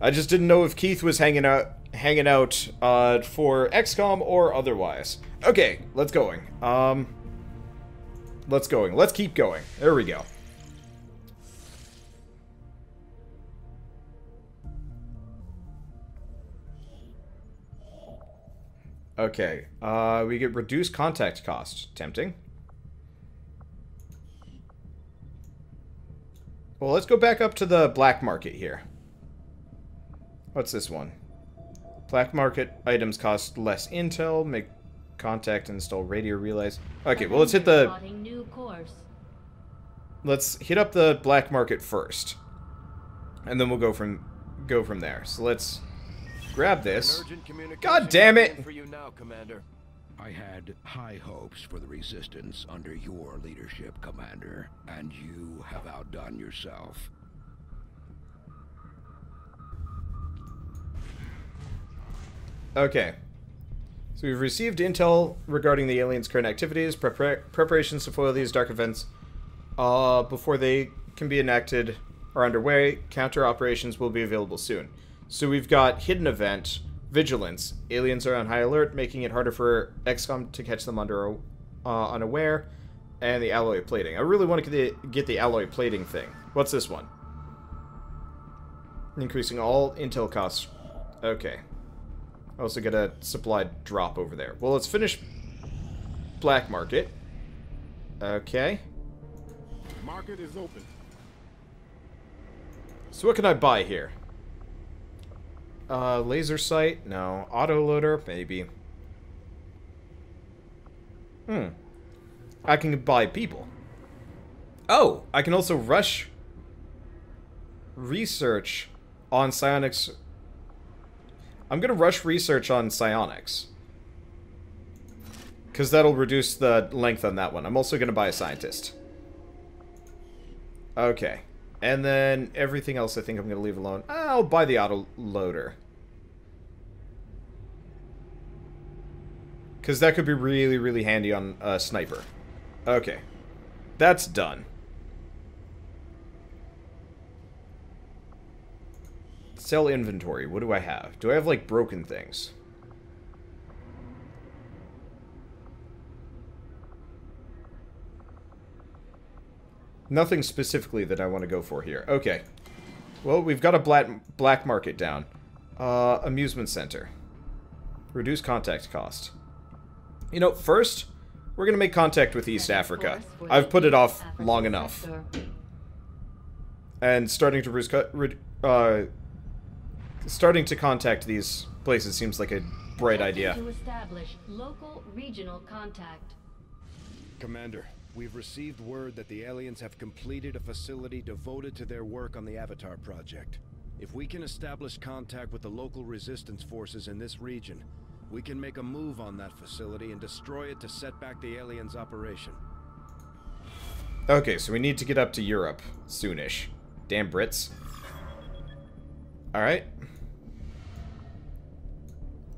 I just didn't know if Keith was hanging out hanging out uh, for XCOM or otherwise. Okay, let's going. Um, let's going. Let's keep going. There we go. Okay, uh, we get reduced contact cost. Tempting. Well, let's go back up to the black market here. What's this one? Black market items cost less intel, make contact, install radio relays. Okay, well let's hit the... Let's hit up the black market first. And then we'll go from go from there. So let's grab this. God damn it! For you now, Commander. I had high hopes for the Resistance under your leadership, Commander, and you have outdone yourself. Okay. So we've received intel regarding the aliens' current activities, prepar preparations to foil these dark events uh, before they can be enacted are underway. Counter operations will be available soon. So we've got hidden event, vigilance. Aliens are on high alert, making it harder for XCOM to catch them under uh, unaware, and the alloy plating. I really want to get the, get the alloy plating thing. What's this one? Increasing all intel costs. Okay. I also get a supply drop over there. Well, let's finish black market. Okay. Market is open. So what can I buy here? Uh, laser sight? No. Autoloader? Maybe. Hmm. I can buy people. Oh, I can also rush research on psionics I'm going to rush research on psionics. Because that'll reduce the length on that one. I'm also going to buy a scientist. Okay. And then everything else I think I'm going to leave alone. I'll buy the auto loader. Because that could be really, really handy on a sniper. Okay. That's done. Sell inventory. What do I have? Do I have, like, broken things? Nothing specifically that I want to go for here. Okay. Well, we've got a black, black market down. Uh, amusement center. Reduce contact cost. You know, first, we're going to make contact with East Africa. I've put it off long enough. And starting to reduce... uh, starting to contact these places seems like a bright idea. To establish local regional contact. Commander, we've received word that the aliens have completed a facility devoted to their work on the Avatar project. If we can establish contact with the local resistance forces in this region, we can make a move on that facility and destroy it to set back the aliens' operation. Okay, so we need to get up to Europe soonish. Damn Brits. Alright.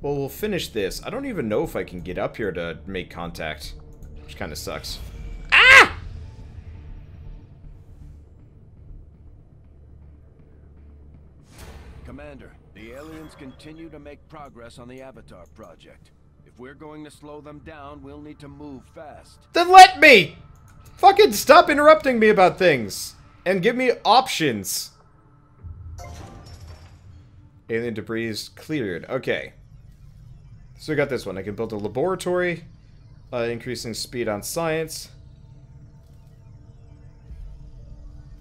Well, we'll finish this. I don't even know if I can get up here to make contact. Which kind of sucks. Ah! Commander, the aliens continue to make progress on the Avatar project. If we're going to slow them down, we'll need to move fast. Then let me! Fucking stop interrupting me about things! And give me options! Alien debris is cleared. Okay. So we got this one. I can build a laboratory, uh, increasing speed on science.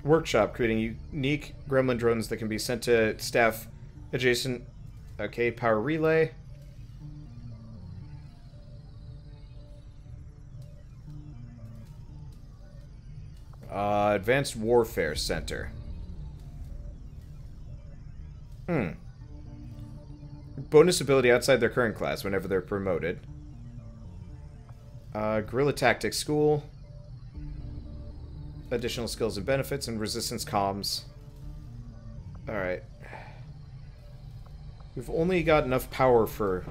Workshop, creating unique gremlin drones that can be sent to staff adjacent. Okay, power relay. Uh, Advanced Warfare Center. Hmm bonus ability outside their current class whenever they're promoted. Uh, Guerrilla Tactics School. Additional skills and benefits and resistance comms. Alright. We've only got enough power for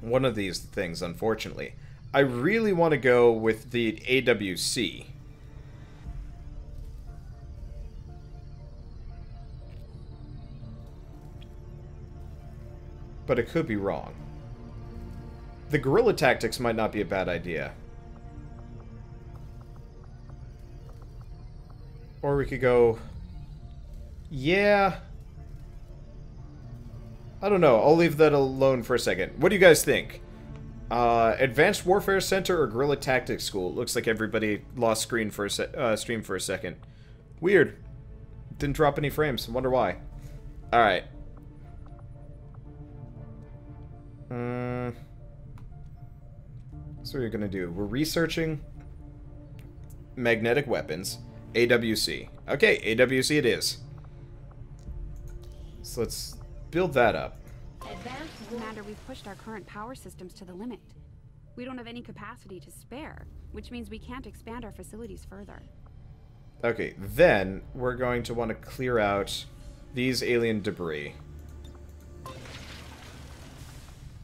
one of these things, unfortunately. I really want to go with the AWC. But it could be wrong. The guerrilla tactics might not be a bad idea. Or we could go... Yeah... I don't know. I'll leave that alone for a second. What do you guys think? Uh, Advanced Warfare Center or Guerrilla Tactics School? Looks like everybody lost screen for a uh, stream for a second. Weird. Didn't drop any frames. Wonder why. Alright. Hmm. So what we're gonna do. We're researching magnetic weapons. AWC. Okay, AWC it is. So let's build that up. Advanced Commander, we've pushed our current power systems to the limit. We don't have any capacity to spare, which means we can't expand our facilities further. Okay, then we're going to want to clear out these alien debris.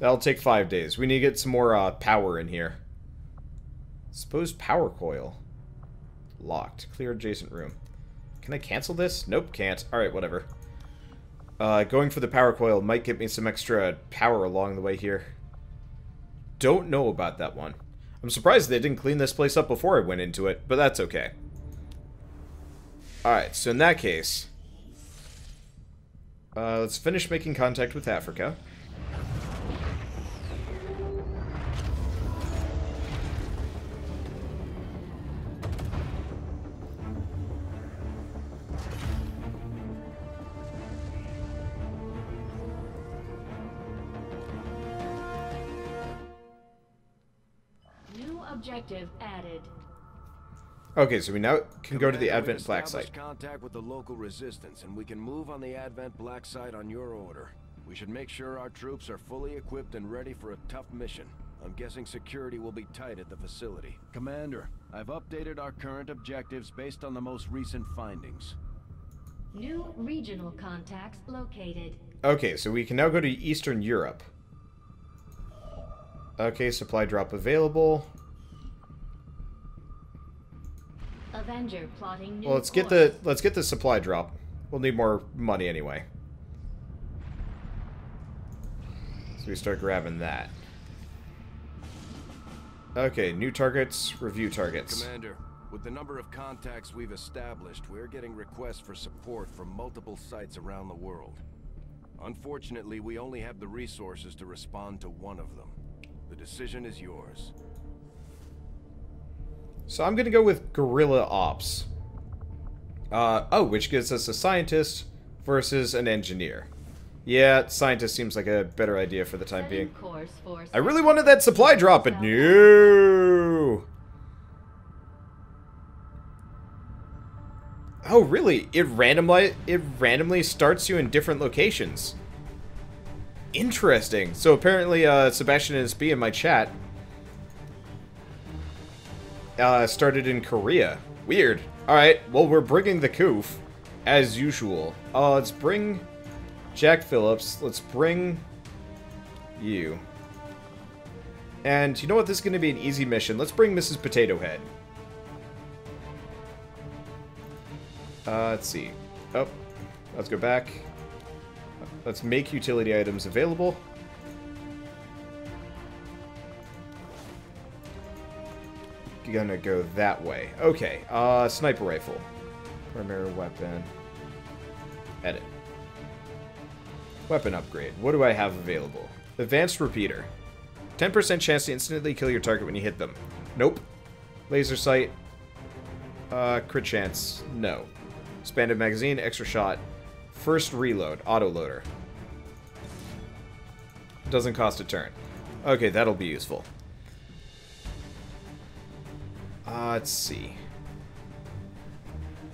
That'll take five days. We need to get some more uh, power in here. Suppose power coil. Locked. Clear adjacent room. Can I cancel this? Nope, can't. Alright, whatever. Uh, going for the power coil might get me some extra power along the way here. Don't know about that one. I'm surprised they didn't clean this place up before I went into it, but that's okay. Alright, so in that case... Uh, let's finish making contact with Africa. Objective added. Okay, so we now can go to the Commander, Advent we've Black established site. contact with the local resistance, and we can move on the Advent Black site on your order. We should make sure our troops are fully equipped and ready for a tough mission. I'm guessing security will be tight at the facility. Commander, I've updated our current objectives based on the most recent findings. New regional contacts located. Okay, so we can now go to Eastern Europe. Okay, supply drop available. Avenger plotting new Well, let's get the let's get the supply drop. We'll need more money anyway. So we start grabbing that. Okay, new targets, review targets. Commander, with the number of contacts we've established, we're getting requests for support from multiple sites around the world. Unfortunately, we only have the resources to respond to one of them. The decision is yours. So I'm gonna go with Guerrilla Ops. Uh, oh, which gives us a scientist versus an engineer. Yeah, scientist seems like a better idea for the time being. I really wanted that supply drop, but no. Oh, really? It randomly it randomly starts you in different locations. Interesting. So apparently, uh, Sebastian and SB in my chat uh, started in Korea. Weird. All right. Well, we're bringing the Koof as usual. Uh, let's bring Jack Phillips. Let's bring you. And you know what? This is going to be an easy mission. Let's bring Mrs. Potato Head. Uh, let's see. Oh, let's go back. Let's make utility items available. Gonna go that way. Okay, uh, sniper rifle. Primary weapon. Edit. Weapon upgrade. What do I have available? Advanced repeater. 10% chance to instantly kill your target when you hit them. Nope. Laser sight. Uh, crit chance. No. Expanded magazine, extra shot. First reload, auto loader. Doesn't cost a turn. Okay, that'll be useful. Uh, let's see.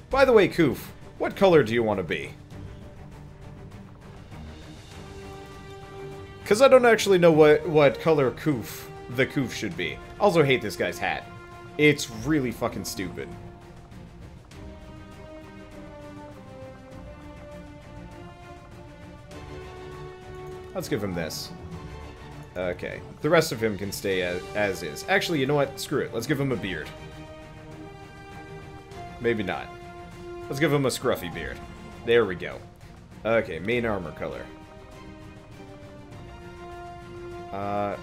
By the way, Koof, what color do you want to be? Because I don't actually know what, what color Koof, the Koof should be. Also hate this guy's hat. It's really fucking stupid. Let's give him this. Okay. The rest of him can stay as, as is. Actually, you know what? Screw it. Let's give him a beard. Maybe not. Let's give him a scruffy beard. There we go. Okay, main armor color. Uh,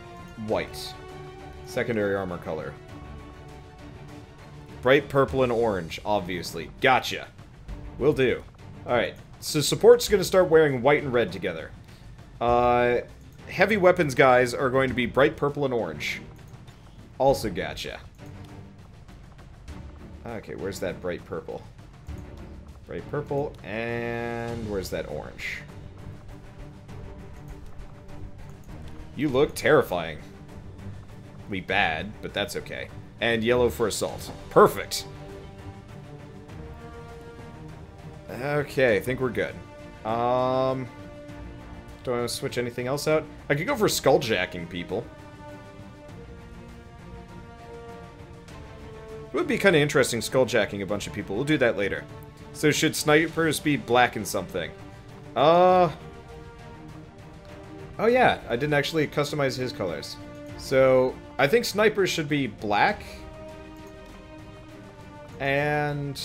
white. Secondary armor color. Bright purple and orange, obviously. Gotcha. Will do. Alright, so support's going to start wearing white and red together. Uh, heavy weapons guys are going to be bright purple and orange. Also gotcha. Okay, where's that bright purple? Bright purple, and where's that orange? You look terrifying. Be bad, but that's okay. And yellow for assault. Perfect. Okay, I think we're good. Um, do I want to switch anything else out? I could go for skulljacking people. Would be kind of interesting skulljacking a bunch of people. We'll do that later. So should snipers be black and something? Uh... Oh yeah, I didn't actually customize his colors. So, I think snipers should be black. And...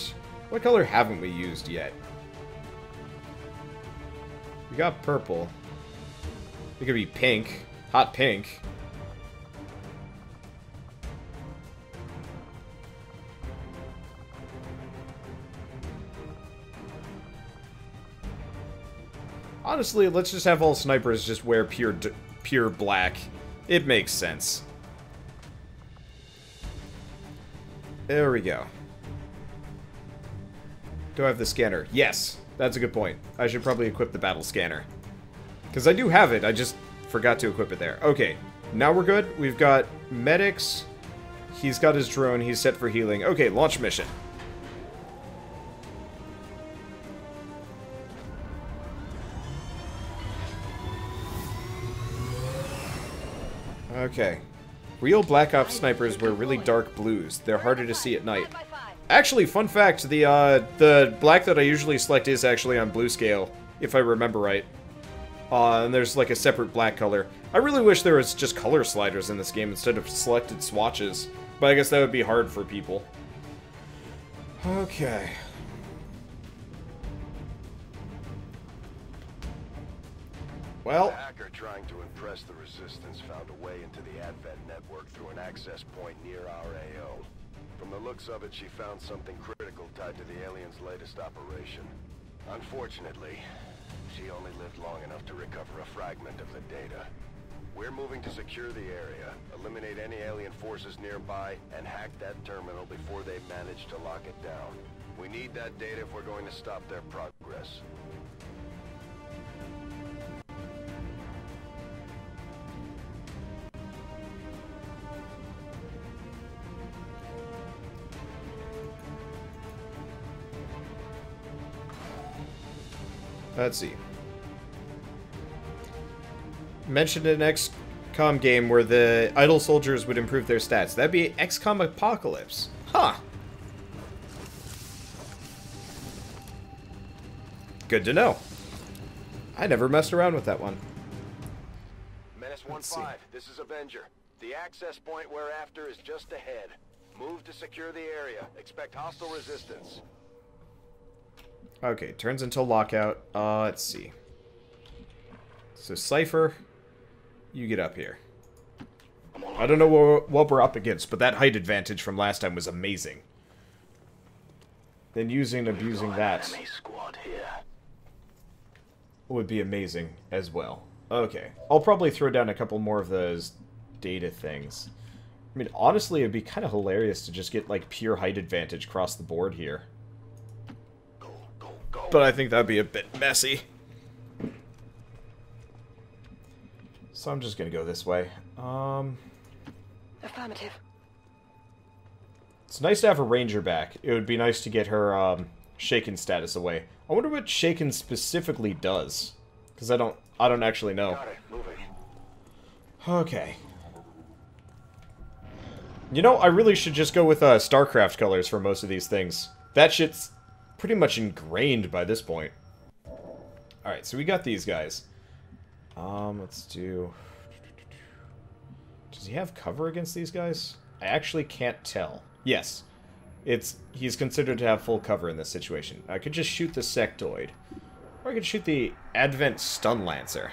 What color haven't we used yet? We got purple. It could be pink. Hot pink. Honestly, let's just have all snipers just wear pure pure black. It makes sense. There we go. Do I have the scanner? Yes. That's a good point. I should probably equip the battle scanner. Because I do have it, I just forgot to equip it there. Okay, now we're good. We've got medics. He's got his drone. He's set for healing. Okay, launch mission. Okay. Real Black Ops snipers wear really dark blues. They're harder to see at night. Actually, fun fact, the uh, the black that I usually select is actually on blue scale, if I remember right. Uh, and there's like a separate black color. I really wish there was just color sliders in this game instead of selected swatches. But I guess that would be hard for people. Okay. Well. Way Advent network through an access point near our AO. From the looks of it, she found something critical tied to the aliens' latest operation. Unfortunately, she only lived long enough to recover a fragment of the data. We're moving to secure the area, eliminate any alien forces nearby, and hack that terminal before they manage to lock it down. We need that data if we're going to stop their progress. Let's see. Mentioned an XCOM game where the idle soldiers would improve their stats. That'd be XCOM Apocalypse. Huh. Good to know. I never messed around with that one. Menace 1-5, this is Avenger. The access point we're after is just ahead. Move to secure the area. Expect hostile resistance. Okay, turns until lockout. Uh, let's see. So, Cypher, you get up here. I don't know what, what we're up against, but that height advantage from last time was amazing. Then using and abusing that would be amazing as well. Okay, I'll probably throw down a couple more of those data things. I mean, honestly, it'd be kind of hilarious to just get, like, pure height advantage across the board here. But I think that'd be a bit messy. So I'm just gonna go this way. Um... Affirmative. It's nice to have a ranger back. It would be nice to get her, um, shaken status away. I wonder what shaken specifically does. Because I don't, I don't actually know. Got it. Moving. Okay. You know, I really should just go with uh, StarCraft colors for most of these things. That shit's pretty much ingrained by this point. Alright, so we got these guys. Um, let's do... Does he have cover against these guys? I actually can't tell. Yes. It's He's considered to have full cover in this situation. I could just shoot the Sectoid. Or I could shoot the Advent Stun Lancer.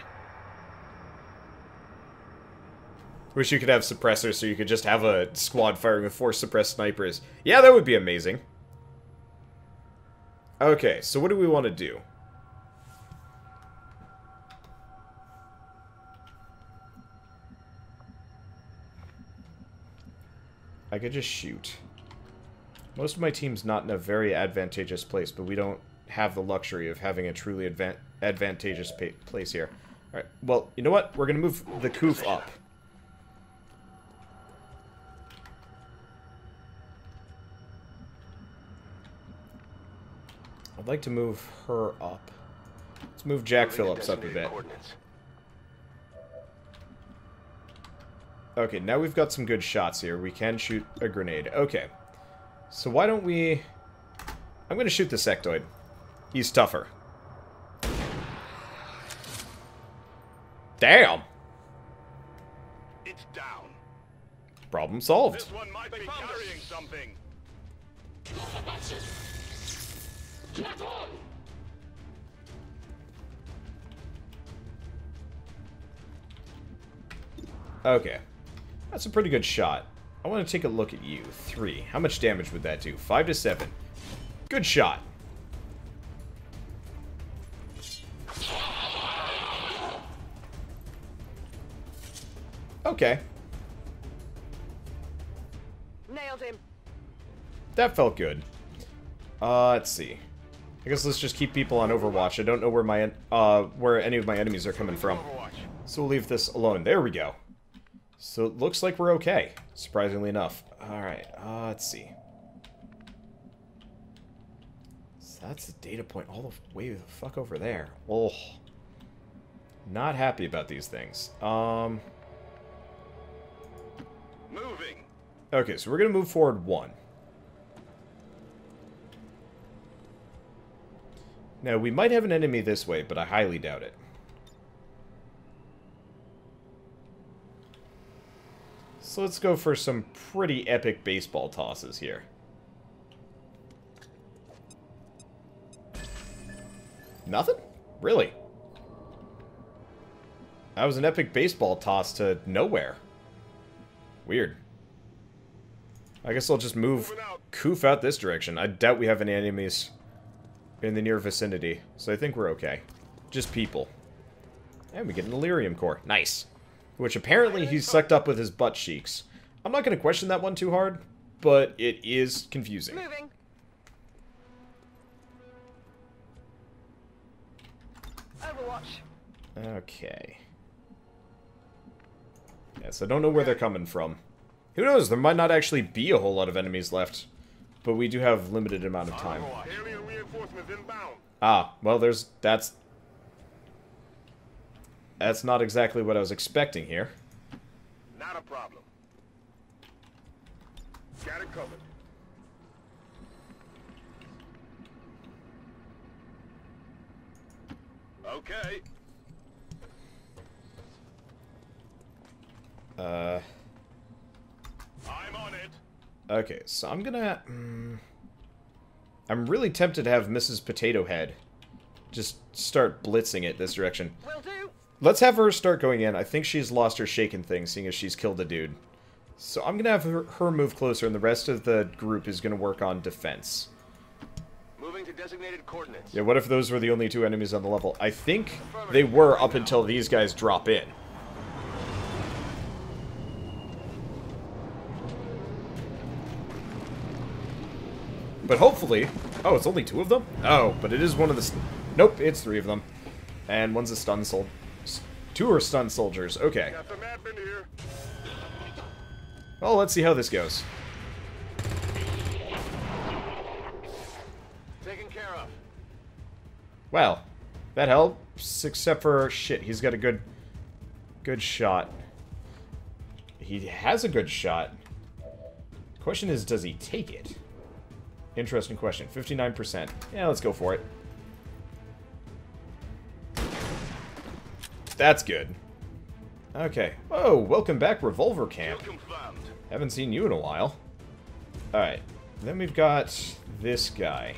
Wish you could have suppressors so you could just have a squad firing with four suppressed snipers. Yeah, that would be amazing. Okay, so what do we want to do? I could just shoot. Most of my team's not in a very advantageous place, but we don't have the luxury of having a truly advan advantageous place here. Alright, well, you know what? We're going to move the Koof up. I'd like to move her up. Let's move Jack Phillips up a bit. Okay, now we've got some good shots here. We can shoot a grenade. Okay. So why don't we... I'm going to shoot the sectoid. He's tougher. Damn! It's down. Problem solved. This one might be carrying something. Okay. That's a pretty good shot. I want to take a look at you. Three. How much damage would that do? Five to seven. Good shot. Okay. Nailed him. That felt good. Uh, let's see. I guess let's just keep people on Overwatch. I don't know where my uh where any of my enemies are coming from. So we'll leave this alone. There we go. So it looks like we're okay, surprisingly enough. Alright, uh, let's see. So that's the data point all the way the fuck over there. Oh. Not happy about these things. Um... Moving. Okay, so we're going to move forward one. Now, we might have an enemy this way, but I highly doubt it. So let's go for some pretty epic baseball tosses here. Nothing? Really? That was an epic baseball toss to nowhere. Weird. I guess I'll just move Koof out this direction. I doubt we have any enemies in the near vicinity, so I think we're okay. Just people. And we get an Elerium core. Nice. Which apparently he's sucked up with his butt cheeks. I'm not going to question that one too hard, but it is confusing. Moving. Overwatch. Okay. Yes, I don't know where they're coming from. Who knows, there might not actually be a whole lot of enemies left. But we do have limited amount of time. Alien reinforcements inbound. Ah, well, there's... that's... That's not exactly what I was expecting here. Not a problem. Got it covered. Okay. Uh... I'm on it. Okay, so I'm gonna... Mm, I'm really tempted to have Mrs. Potato Head just start blitzing it this direction. Will do. Let's have her start going in. I think she's lost her shaken thing, seeing as she's killed a dude. So I'm gonna have her, her move closer, and the rest of the group is gonna work on defense. Moving to designated coordinates. Yeah, what if those were the only two enemies on the level? I think they were up until these guys drop in. Hopefully... Oh, it's only two of them? Oh, but it is one of the... Nope, it's three of them. And one's a stun sol... Two are stun soldiers. Okay. Got some admin here. Well, let's see how this goes. Taken care of. Well, that helps, except for... Shit, he's got a good... Good shot. He has a good shot. Question is, does he take it? Interesting question. 59%. Yeah, let's go for it. That's good. Okay. Oh, welcome back, Revolver Camp. Haven't seen you in a while. Alright. Then we've got this guy.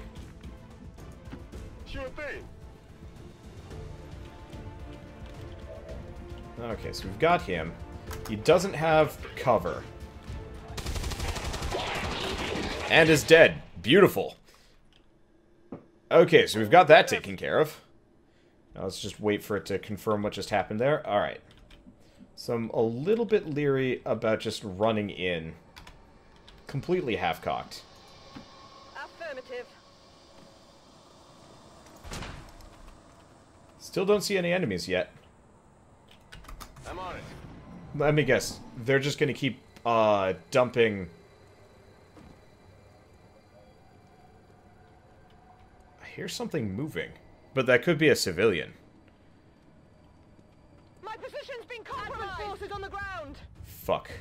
Sure thing. Okay, so we've got him. He doesn't have cover. And is dead. Beautiful. Okay, so we've got that taken care of. Now let's just wait for it to confirm what just happened there. Alright. So I'm a little bit leery about just running in. Completely half-cocked. Affirmative. Still don't see any enemies yet. I'm on it. Let me guess. They're just gonna keep, uh, dumping... hear something moving. But that could be a civilian. My position's been compromised. forces on the ground. Fuck.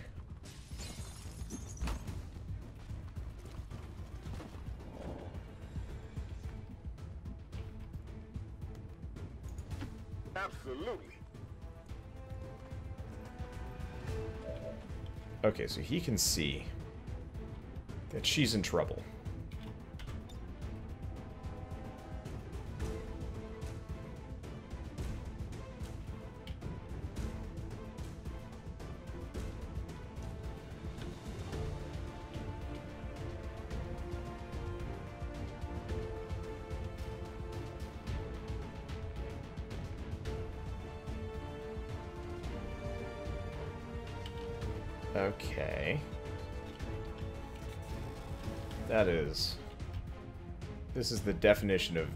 Absolutely. Okay, so he can see that she's in trouble. This is the definition of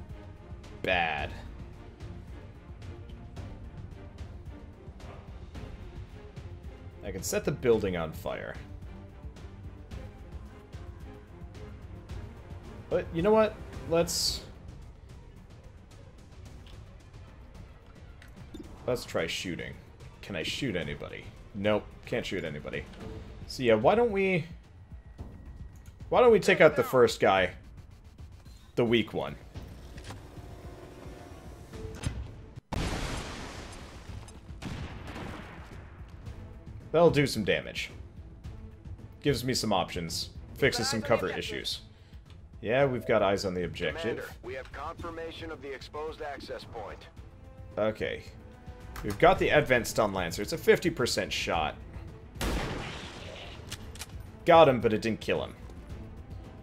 bad. I can set the building on fire. But, you know what? Let's... Let's try shooting. Can I shoot anybody? Nope, can't shoot anybody. So yeah, why don't we... Why don't we take out the first guy? The weak one. That'll do some damage. Gives me some options. Fixes some cover issues. Yeah, we've got eyes on the objective. Commander, we have confirmation of the exposed access point. Okay. We've got the Advent Stun Lancer. It's a 50% shot. Got him, but it didn't kill him.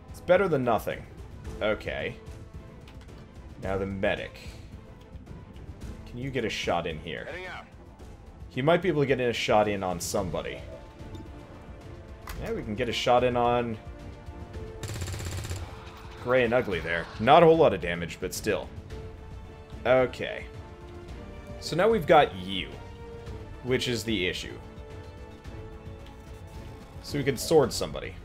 It's better than nothing. Okay. Now the medic. Can you get a shot in here? He might be able to get in a shot in on somebody. Yeah, we can get a shot in on... Gray and Ugly there. Not a whole lot of damage, but still. Okay. So now we've got you, which is the issue. So we can sword somebody.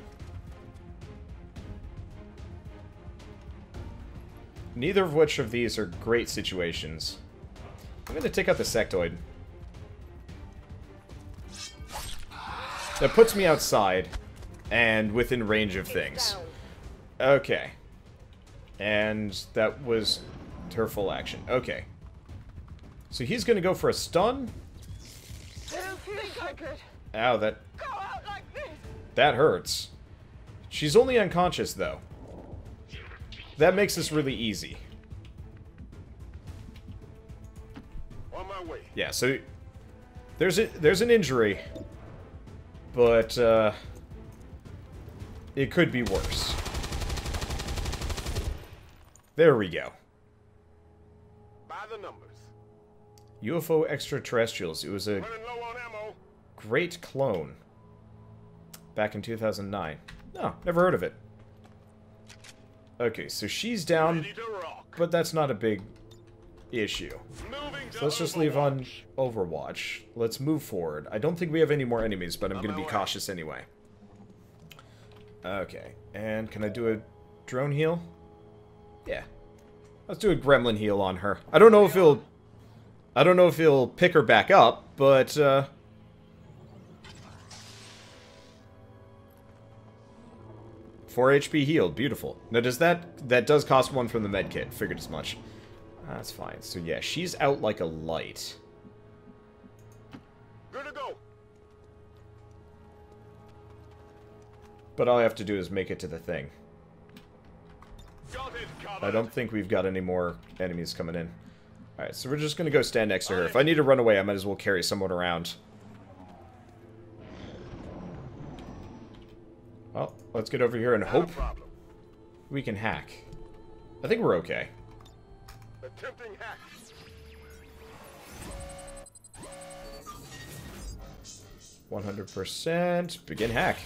Neither of which of these are great situations. I'm going to take out the sectoid. That puts me outside and within range of things. Okay. And that was her full action. Okay. So he's going to go for a stun. Don't think I could Ow, that like that hurts. She's only unconscious though. That makes this really easy. On my way. Yeah, so there's a there's an injury, but uh, it could be worse. There we go. By the numbers. UFO extraterrestrials. It was a low on ammo. great clone back in 2009. No, never heard of it. Okay, so she's down, Ready to rock. but that's not a big issue. So let's just leave on Overwatch. Overwatch. Let's move forward. I don't think we have any more enemies, but I'm going to be way. cautious anyway. Okay, and can I do a drone heal? Yeah. Let's do a gremlin heal on her. I don't know if he'll... I don't know if he'll pick her back up, but, uh... Four HP healed, beautiful. Now does that... That does cost one from the med kit, figured as much. That's fine. So yeah, she's out like a light. Good to go. But all I have to do is make it to the thing. Got it covered. I don't think we've got any more enemies coming in. Alright, so we're just gonna go stand next to her. If I need to run away, I might as well carry someone around. Well, let's get over here and Not hope we can hack. I think we're okay. Attempting hack. One hundred percent. Begin hack.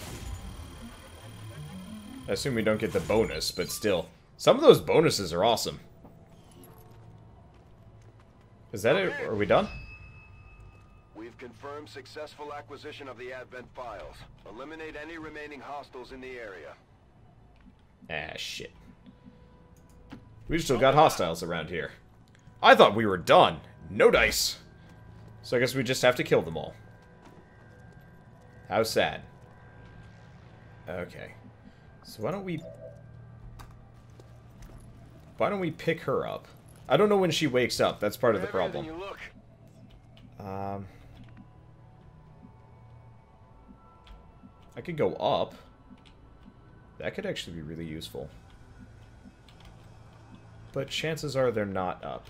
I assume we don't get the bonus, but still. Some of those bonuses are awesome. Is that it? Are we done? We've successful acquisition of the Advent files. Eliminate any remaining hostiles in the area. Ah, shit. We still got hostiles around here. I thought we were done. No dice. So I guess we just have to kill them all. How sad. Okay. So why don't we... Why don't we pick her up? I don't know when she wakes up. That's part of the problem. Um... I could go up. That could actually be really useful. But chances are they're not up.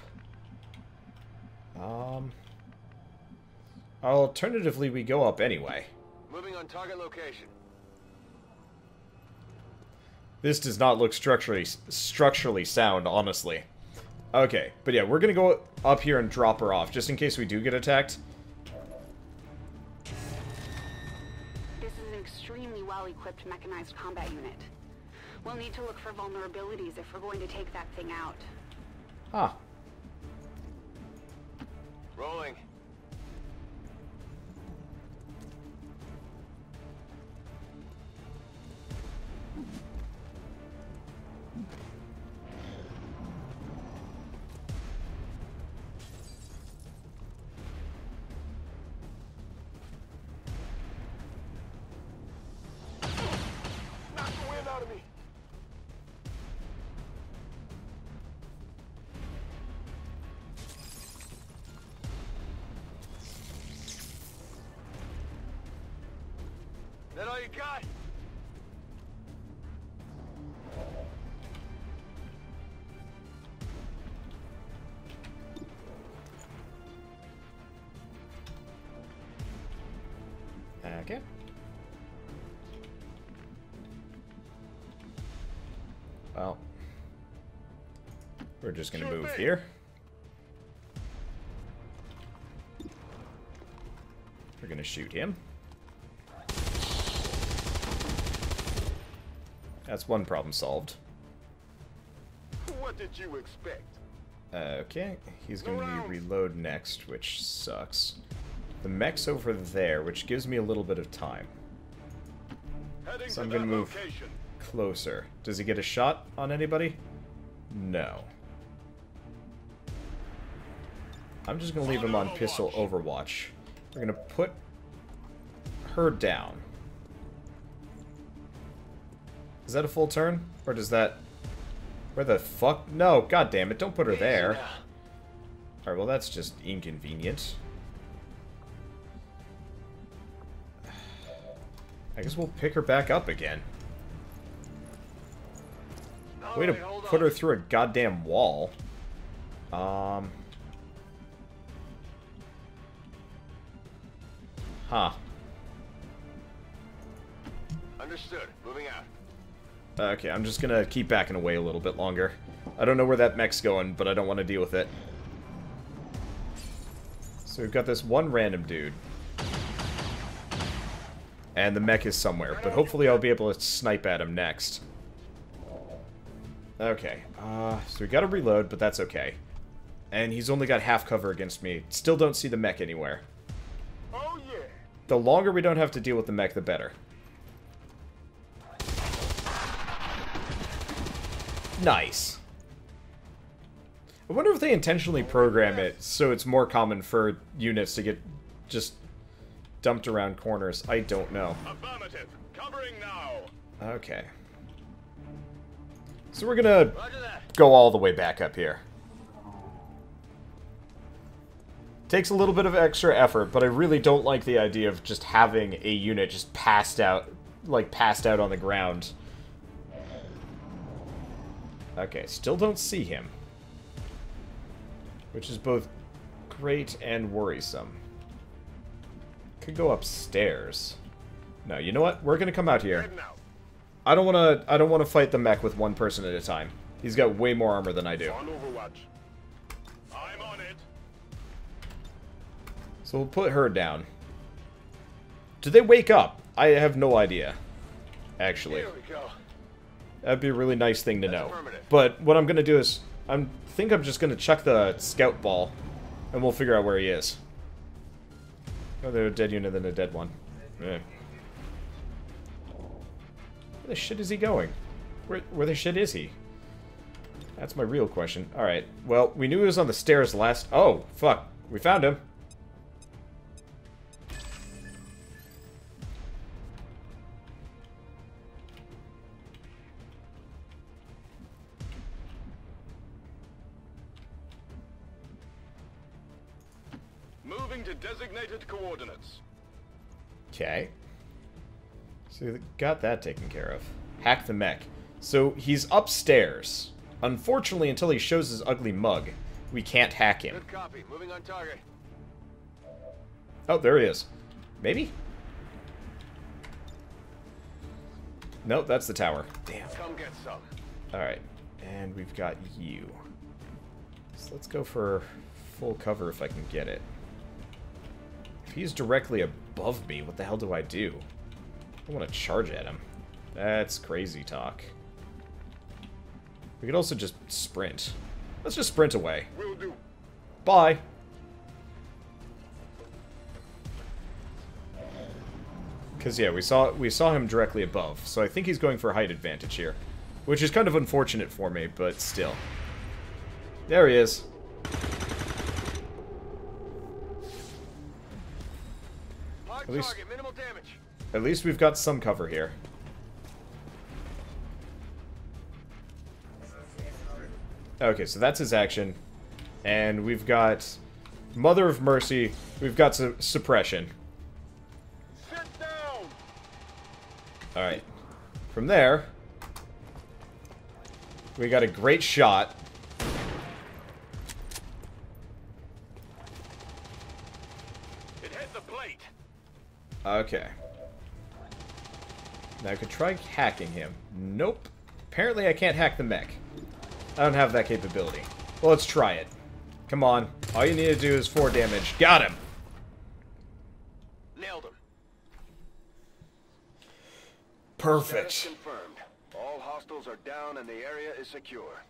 Um... Alternatively, we go up anyway. Moving on target location. This does not look structurally structurally sound, honestly. Okay, but yeah, we're gonna go up here and drop her off, just in case we do get attacked. Well-equipped mechanized combat unit. We'll need to look for vulnerabilities if we're going to take that thing out. Ah, Rolling. Got? okay. Well, we're just gonna Sure move thing. here. We're gonna shoot him. That's one problem solved. What did you expect? Uh, okay, he's going to be reload next, which sucks. The mech's over there, which gives me a little bit of time. Heading So I'm gonna move. location. Closer. Does he get a shot on anybody? No. I'm just going to leave him on pistol overwatch. We're going to put her down. Is that a full turn? Or does that... Where the fuck? No, god damn it, don't put her there. Alright, well that's just inconvenient. I guess we'll pick her back up again. Way to put her through a goddamn wall. Um. Huh. Understood. Moving out. Okay, I'm just gonna keep backing away a little bit longer. I don't know where that mech's going, but I don't want to deal with it. So we've got this one random dude. And the mech is somewhere, but hopefully I'll be able to snipe at him next. Okay, uh, so we gotta reload, but that's okay. And he's only got half cover against me. Still don't see the mech anywhere. Oh yeah. The longer we don't have to deal with the mech, the better. Nice. I wonder if they intentionally program it so it's more common for units to get just dumped around corners. I don't know. Affirmative. Covering now. Okay. So we're gonna go all the way back up here. Takes a little bit of extra effort, but I really don't like the idea of just having a unit just passed out, like passed out on the ground. Okay, still don't see him. Which is both great and worrisome. Could go upstairs. No, you know what? We're gonna come out here. I don't want to. I don't want to fight the mech with one person at a time. He's got way more armor than I do. I'm on it. So we'll put her down. Do they wake up? I have no idea. Actually, Here we go. That'd be a really nice thing to That's know. But what I'm gonna do is, I'm think I'm just gonna chuck the scout ball, and we'll figure out where he is. Oh, they're a dead unit than a dead one. Yeah. Where the shit is he going? Where, where the shit is he? That's my real question. Alright, well, we knew he was on the stairs last... Oh, fuck. We found him. Okay. So got that taken care of. Hack the mech. So he's upstairs. Unfortunately, until he shows his ugly mug, we can't hack him. Good copy. Moving on target. Oh, there he is. Maybe? Nope, that's the tower. Damn. Come get some. Alright. And we've got you. So let's go for full cover if I can get it. If he's directly above me, what the hell do I do? I want to charge at him. That's crazy talk. We could also just sprint. Let's just sprint away. Will do. Bye. Cause yeah, we saw we saw him directly above, so I think he's going for height advantage here, which is kind of unfortunate for me, but still. There he is. At least- target. Minimal damage. At least we've got some cover here. Okay, so that's his action. And we've got Mother of Mercy. We've got su suppression. Sit down. Alright. From there, we got a great shot. It hit the plate. Okay. Now I could try hacking him. Nope. Apparently I can't hack the mech. I don't have that capability. Well, let's try it. Come on. All you need to do is 4 damage. Got him! Nailed him. Perfect. Status confirmed. All hostiles are down and the area is secure.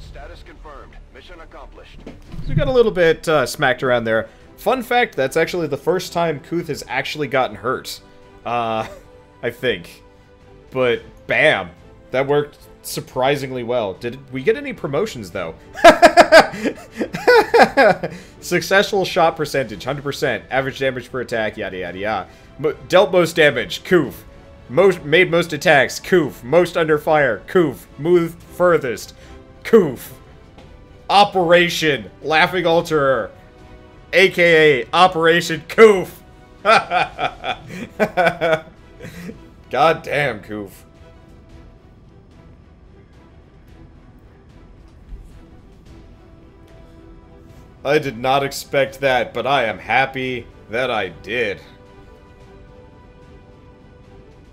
Status confirmed. Mission accomplished. So we got a little bit uh, smacked around there. Fun fact, that's actually the first time Koof has actually gotten hurt. Uh, I think. But, bam. That worked surprisingly well. Did we get any promotions, though? Successful shot percentage, 100%. Average damage per attack, yada yada yada. Mo dealt most damage, Koof. Most made most attacks, Koof. Most under fire, Koof. Moved furthest, Koof. Operation Laughing Alterer, aka Operation Koof. God damn, Koof. I did not expect that, but I am happy that I did.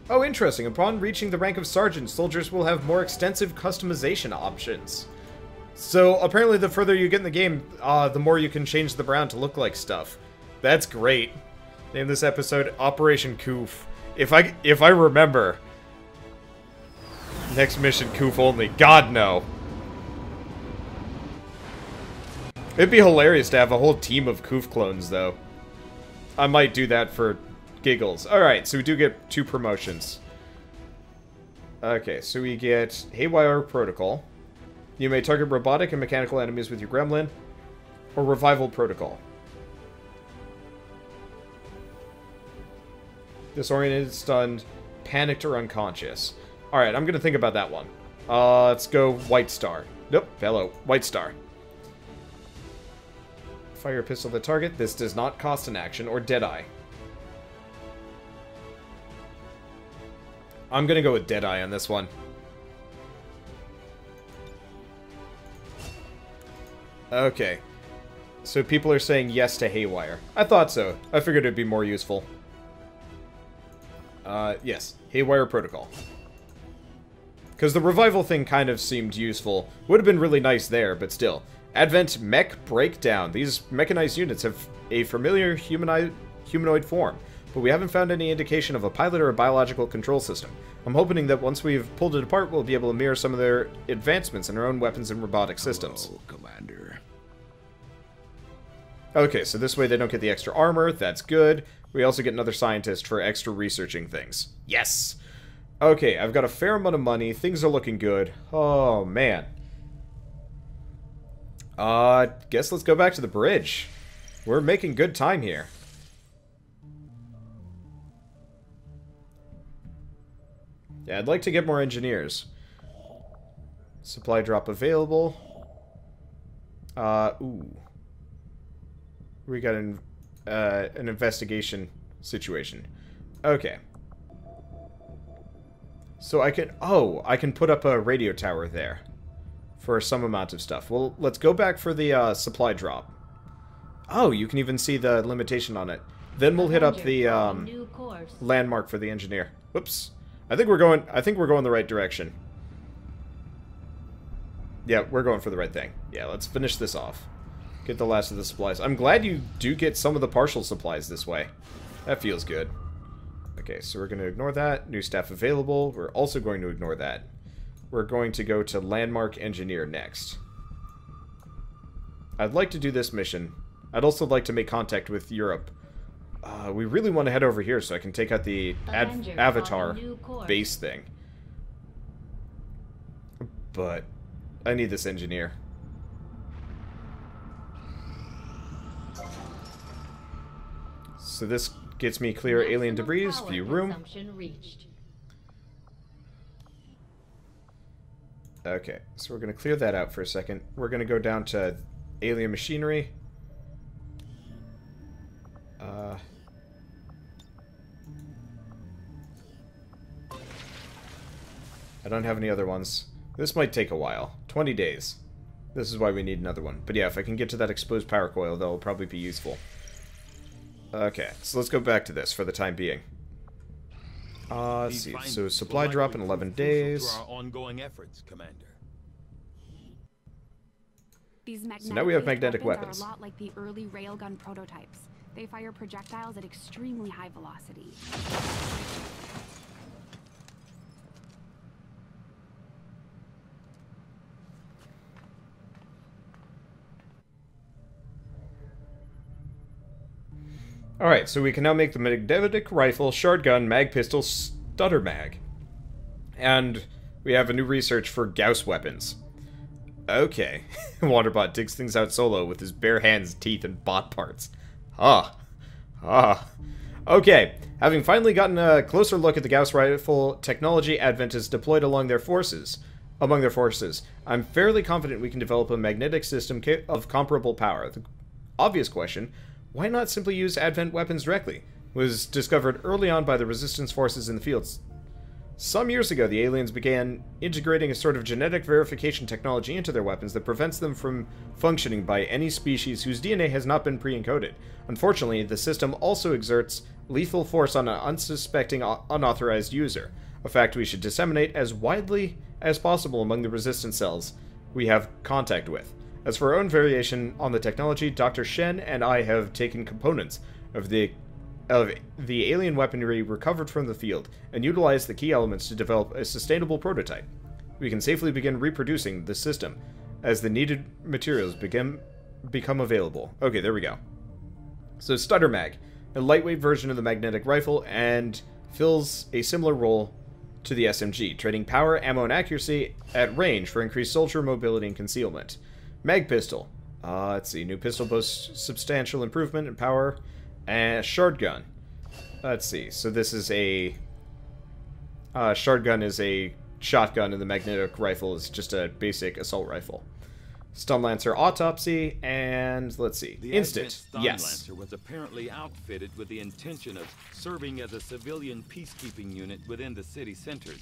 Oh, interesting. Upon reaching the rank of sergeant, soldiers will have more extensive customization options. So, apparently the further you get in the game, uh, the more you can change the brown to look like stuff. That's great. Name this episode Operation Koof. If I, if I remember. Next mission, Koof only. God, no. It'd be hilarious to have a whole team of Koof clones, though. I might do that for giggles. Alright, so we do get two promotions. Okay, so we get Haywire Protocol. You may target robotic and mechanical enemies with your gremlin. Or Revival Protocol. Disoriented, stunned, panicked, or unconscious. Alright, I'm gonna think about that one. Uh, let's go White Star. Nope, hello, White Star. Fire pistol the target. This does not cost an action or Deadeye. I'm gonna go with Deadeye on this one. Okay. So people are saying yes to Haywire. I thought so. I figured it'd be more useful. Uh, yes. Haywire Protocol. Because the revival thing kind of seemed useful. Would have been really nice there, but still. Advent Mech Breakdown. These mechanized units have a familiar humanoid, humanoid form, but we haven't found any indication of a pilot or a biological control system. I'm hoping that once we've pulled it apart, we'll be able to mirror some of their advancements in our own weapons and robotic systems. Commander. Okay, so this way they don't get the extra armor. That's good. We also get another scientist for extra researching things. Yes! Okay, I've got a fair amount of money. Things are looking good. Oh, man. Uh, guess let's go back to the bridge. We're making good time here. Yeah, I'd like to get more engineers. Supply drop available. Uh, ooh. We got an, uh, an investigation situation. Okay. So I can... Oh, I can put up a radio tower there. For some amount of stuff. Well, let's go back for the uh, supply drop. Oh, you can even see the limitation on it. Then we'll hit up the um, landmark for the engineer. Whoops. I think we're going... I think we're going the right direction. Yeah, we're going for the right thing. Yeah, let's finish this off. Get the last of the supplies. I'm glad you do get some of the partial supplies this way. That feels good. Okay, so we're going to ignore that. New staff available. We're also going to ignore that. We're going to go to Landmark Engineer next. I'd like to do this mission. I'd also like to make contact with Europe. Uh, we really want to head over here so I can take out the Avatar plotting new course. base thing. But I need this engineer. So this gets me clear alien debris, view room. reached. Okay, so we're going to clear that out for a second. We're going to go down to alien machinery. Uh, I don't have any other ones. This might take a while. 20 days. This is why we need another one. But yeah, if I can get to that exposed power coil, that'll probably be useful. Okay, so let's go back to this for the time being. Uh, let's see. So supply drop in 11 days. To our ongoing efforts, Commander. These magnetic now we have magnetic weapons. weapons. are a lot like the early railgun prototypes. They fire projectiles at extremely high velocity. Alright, so we can now make the magnetic rifle, shard gun, mag pistol, stutter mag. And we have a new research for Gauss weapons. Okay. Wanderbot digs things out solo with his bare hands, teeth, and bot parts. Ah. Ah. Okay. Having finally gotten a closer look at the Gauss rifle technology Advent has deployed along their forces, among their forces, I'm fairly confident we can develop a magnetic system of comparable power. The obvious question, why not simply use Advent weapons directly? Was discovered early on by the resistance forces in the fields. Some years ago, the aliens began integrating a sort of genetic verification technology into their weapons that prevents them from functioning by any species whose DNA has not been pre encoded. Unfortunately, the system also exerts lethal force on an unsuspecting, unauthorized user, a fact we should disseminate as widely as possible among the resistance cells we have contact with. As for our own variation on the technology, Dr. Shen and I have taken components of the of the alien weaponry recovered from the field and utilized the key elements to develop a sustainable prototype. We can safely begin reproducing the system as the needed materials begin become available. Okay, there we go. So Stutter Mag, a lightweight version of the magnetic rifle, and fills a similar role to the SMG, trading power, ammo, and accuracy at range for increased soldier mobility and concealment. Mag Pistol. Uh, let's see, new pistol boasts substantial improvement in power. And Shard Gun. Let's see, so this is a... Uh, Shard Gun is a shotgun, and the magnetic rifle is just a basic assault rifle. Stun Lancer Autopsy, and let's see, The Instant. Stun Yes. Lancer was apparently outfitted with the intention of serving as a civilian peacekeeping unit within the city centers.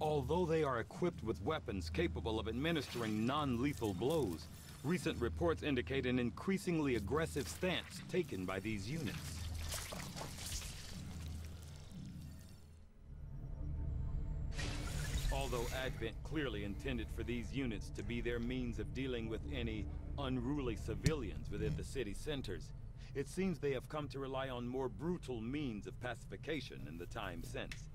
Although they are equipped with weapons capable of administering non-lethal blows, recent reports indicate an increasingly aggressive stance taken by these units. Although Advent clearly intended for these units to be their means of dealing with any unruly civilians within the city centers, it seems they have come to rely on more brutal means of pacification in the time since.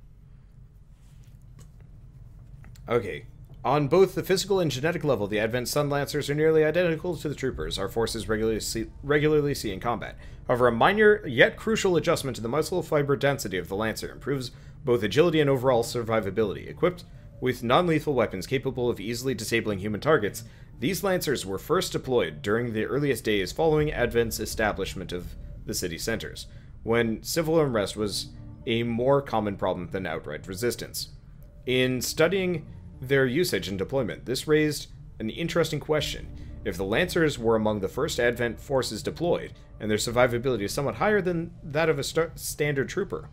Okay. On both the physical and genetic level, the Advent Stun Lancers are nearly identical to the troopers our forces regularly see, regularly see in combat. However, a minor yet crucial adjustment to the muscle fiber density of the Lancer improves both agility and overall survivability. Equipped with non lethal weapons capable of easily disabling human targets, these Lancers were first deployed during the earliest days following Advent's establishment of the city centers, when civil unrest was a more common problem than outright resistance. In studying their usage and deployment, this raised an interesting question. If the Lancers were among the first Advent forces deployed, and their survivability is somewhat higher than that of a st- standard trooper,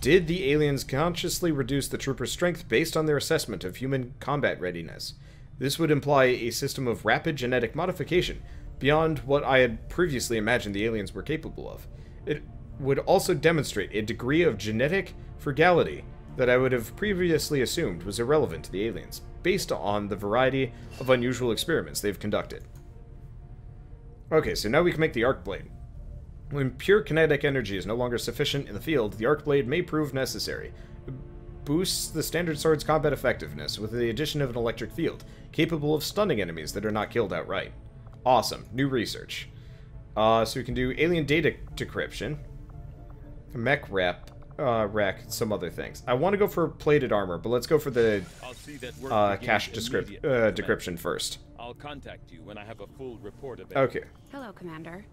did the aliens consciously reduce the trooper's strength based on their assessment of human combat readiness? This would imply a system of rapid genetic modification beyond what I had previously imagined the aliens were capable of. It would also demonstrate a degree of genetic frugality that I would have previously assumed was irrelevant to the aliens, based on the variety of unusual experiments they've conducted. Okay, so now we can make the arc blade. When pure kinetic energy is no longer sufficient in the field, the arc blade may prove necessary. It boosts the standard sword's combat effectiveness with the addition of an electric field, capable of stunning enemies that are not killed outright. Awesome. New research. Uh, so we can do alien data decryption, mech rep, uh, wreck, some other things. I want to go for plated armor, but let's go for the I'll see that work uh, begins cache uh, decryption first. I'll contact you when I have a full report of it. Okay. Hello, Commander.